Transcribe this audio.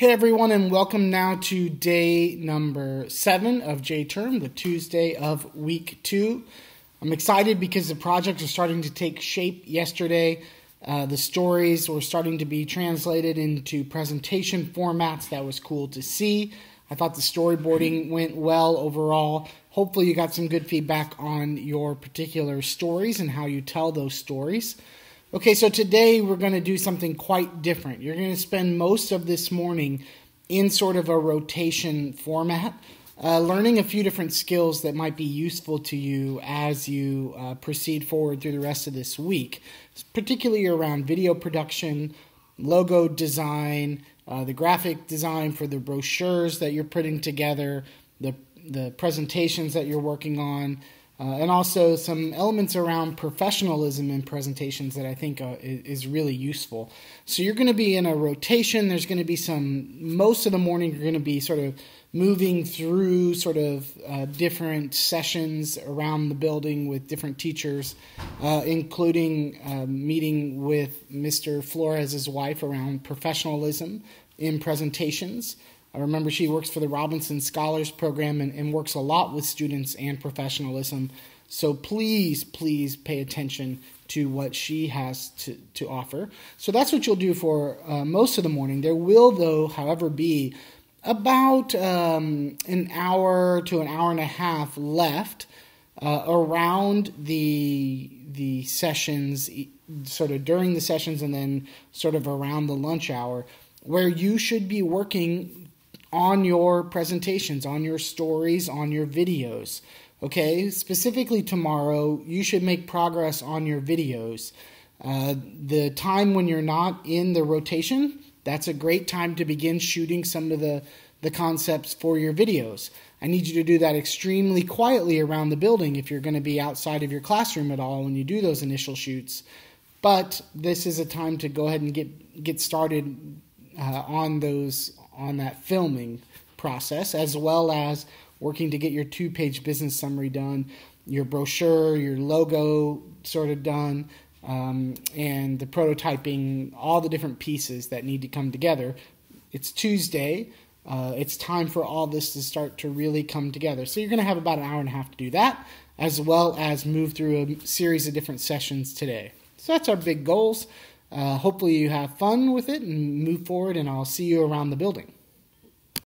Hey everyone, and welcome now to day number seven of J Term, the Tuesday of week two. I'm excited because the project is starting to take shape yesterday. Uh, the stories were starting to be translated into presentation formats. That was cool to see. I thought the storyboarding went well overall. Hopefully, you got some good feedback on your particular stories and how you tell those stories. Okay, so today we're going to do something quite different. You're going to spend most of this morning in sort of a rotation format, uh, learning a few different skills that might be useful to you as you uh, proceed forward through the rest of this week, particularly around video production, logo design, uh, the graphic design for the brochures that you're putting together, the the presentations that you're working on, uh, and also some elements around professionalism in presentations that I think uh, is really useful. So you're going to be in a rotation. There's going to be some, most of the morning, you're going to be sort of moving through sort of uh, different sessions around the building with different teachers, uh, including um, meeting with Mr. Flores' wife around professionalism in presentations. I remember she works for the Robinson Scholars Program and, and, works a lot with students and professionalism. So please, please pay attention to what she has to, to offer. So that's what you'll do for uh, most of the morning. There will, though, however, be about um, an hour to an hour and a half left uh, around the the sessions, sort of during the sessions, and then sort of around the lunch hour, where you should be working on your presentations, on your stories, on your videos. Okay, specifically tomorrow, you should make progress on your videos. Uh, the time when you're not in the rotation, that's a great time to begin shooting some of the, the concepts for your videos. I need you to do that extremely quietly around the building if you're going to be outside of your classroom at all when you do those initial shoots. But this is a time to go ahead and get get started uh, on those on that filming process, as well as working to get your two page business summary done, your brochure, your logo sort of done, um, and the prototyping, all the different pieces that need to come together. It's Tuesday. Uh, it's time for all this to start to really come together. So you're going to have about an hour and a half to do that, as well as move through a series of different sessions today. So that's our big goals. Uh, hopefully, you have fun with it and move forward, and I'll see you around the building.